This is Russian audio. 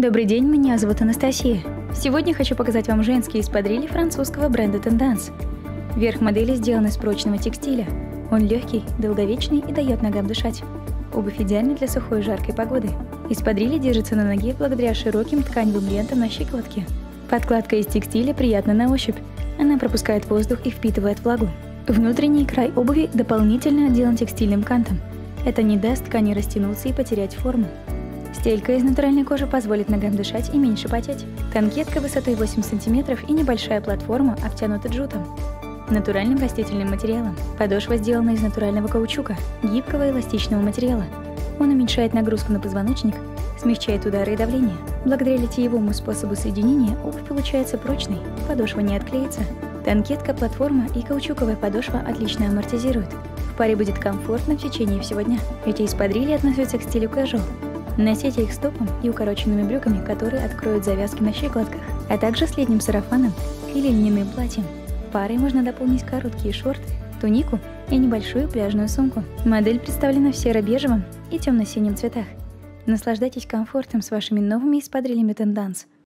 Добрый день, меня зовут Анастасия. Сегодня хочу показать вам женские эспадрили французского бренда Tendance. Верх модели сделан из прочного текстиля. Он легкий, долговечный и дает ногам дышать. Обувь идеальна для сухой и жаркой погоды. Эспадрили держится на ноге благодаря широким тканевым лентам на щиколотке. Подкладка из текстиля приятна на ощупь. Она пропускает воздух и впитывает влагу. Внутренний край обуви дополнительно отделан текстильным кантом. Это не даст ткани растянуться и потерять форму. Стелька из натуральной кожи позволит ногам дышать и меньше потеть. Танкетка высотой 8 см и небольшая платформа обтянута джутом. Натуральным растительным материалом. Подошва сделана из натурального каучука, гибкого эластичного материала. Он уменьшает нагрузку на позвоночник, смягчает удары и давление. Благодаря литьевому способу соединения обувь получается прочной, подошва не отклеится. Танкетка, платформа и каучуковая подошва отлично амортизируют. В паре будет комфортно в течение всего дня. Эти эспадрильи относятся к стилю casual. Носите их стопом и укороченными брюками, которые откроют завязки на щиколотках, а также с летним сарафаном или льняным платьем. Парой можно дополнить короткие шорты, тунику и небольшую пляжную сумку. Модель представлена в серо-бежевом и темно-синем цветах. Наслаждайтесь комфортом с вашими новыми эспадрилями Тенданс –